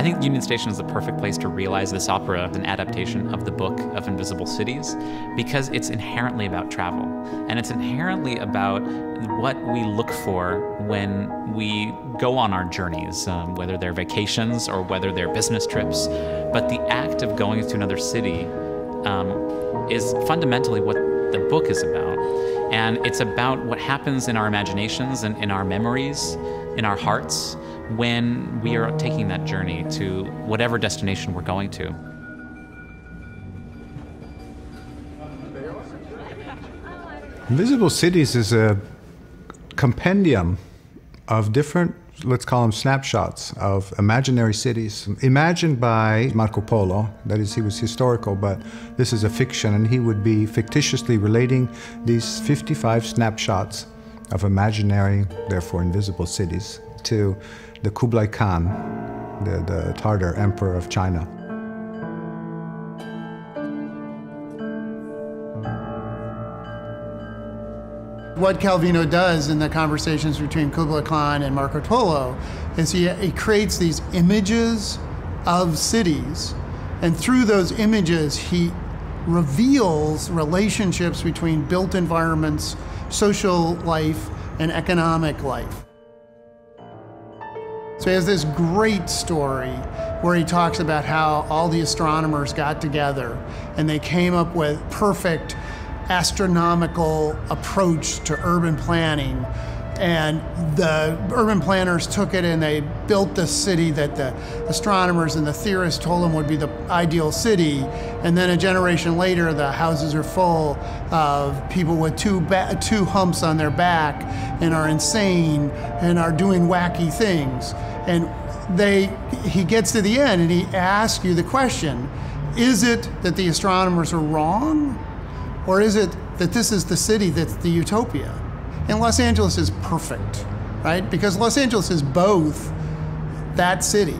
I think Union Station is the perfect place to realize this opera an adaptation of the book of Invisible Cities because it's inherently about travel. And it's inherently about what we look for when we go on our journeys, um, whether they're vacations or whether they're business trips. But the act of going to another city um, is fundamentally what the book is about. And it's about what happens in our imaginations and in our memories, in our hearts, when we are taking that journey to whatever destination we're going to. Invisible Cities is a compendium of different, let's call them snapshots of imaginary cities imagined by Marco Polo. That is, he was historical, but this is a fiction, and he would be fictitiously relating these 55 snapshots of imaginary, therefore invisible cities to the Kublai Khan, the, the Tartar emperor of China. What Calvino does in the conversations between Kublai Khan and Marco Polo is he, he creates these images of cities, and through those images, he reveals relationships between built environments, social life, and economic life. So he has this great story where he talks about how all the astronomers got together and they came up with perfect astronomical approach to urban planning and the urban planners took it and they built the city that the astronomers and the theorists told them would be the ideal city. And then a generation later, the houses are full of people with two, two humps on their back and are insane and are doing wacky things. And they, he gets to the end and he asks you the question is it that the astronomers are wrong? Or is it that this is the city that's the utopia? And Los Angeles is perfect, right? Because Los Angeles is both that city,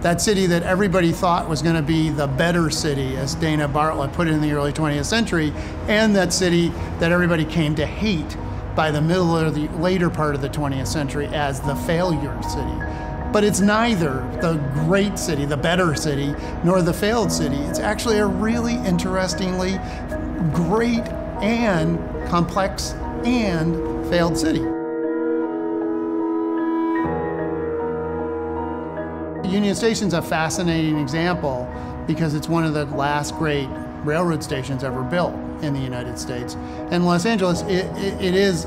that city that everybody thought was going to be the better city, as Dana Bartlett put it in the early 20th century, and that city that everybody came to hate by the middle or the later part of the 20th century as the failure city. But it's neither the great city, the better city, nor the failed city. It's actually a really interestingly great and complex and failed city. Union Station's a fascinating example because it's one of the last great railroad stations ever built in the United States. And Los Angeles, it, it, it is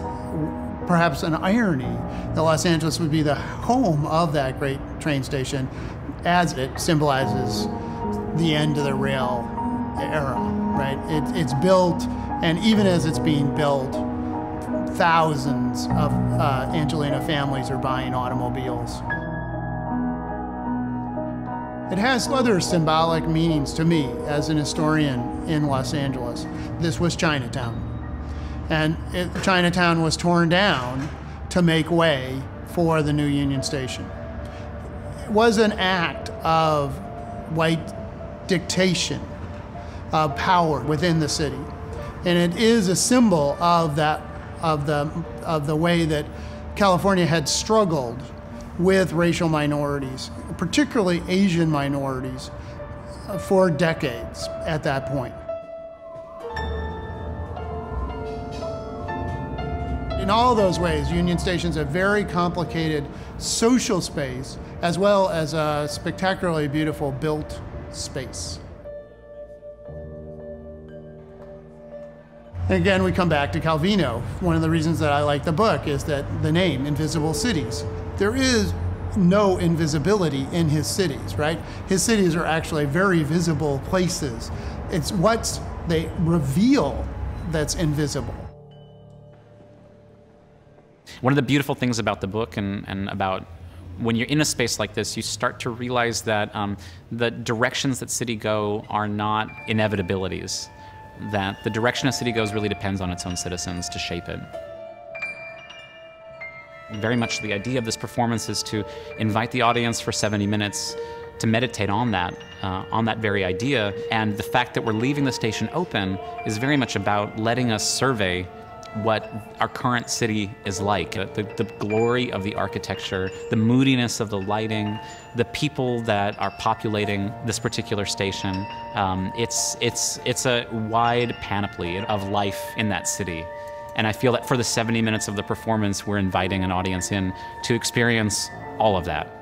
perhaps an irony that Los Angeles would be the home of that great train station as it symbolizes the end of the rail era, right? It, it's built, and even as it's being built, thousands of uh, Angeleno families are buying automobiles. It has other symbolic meanings to me as an historian in Los Angeles. This was Chinatown. And it, Chinatown was torn down to make way for the new Union Station. It was an act of white dictation of power within the city. And it is a symbol of that of the, of the way that California had struggled with racial minorities, particularly Asian minorities, for decades at that point. In all those ways, Union Station is a very complicated social space as well as a spectacularly beautiful built space. Again, we come back to Calvino. One of the reasons that I like the book is that the name, Invisible Cities. There is no invisibility in his cities, right? His cities are actually very visible places. It's what they reveal that's invisible. One of the beautiful things about the book and, and about when you're in a space like this, you start to realize that um, the directions that city go are not inevitabilities that the direction a city goes really depends on its own citizens to shape it. Very much the idea of this performance is to invite the audience for 70 minutes to meditate on that, uh, on that very idea. And the fact that we're leaving the station open is very much about letting us survey what our current city is like the, the glory of the architecture, the moodiness of the lighting, the people that are populating this particular station. Um, it's, it's, it's a wide panoply of life in that city. And I feel that for the 70 minutes of the performance, we're inviting an audience in to experience all of that.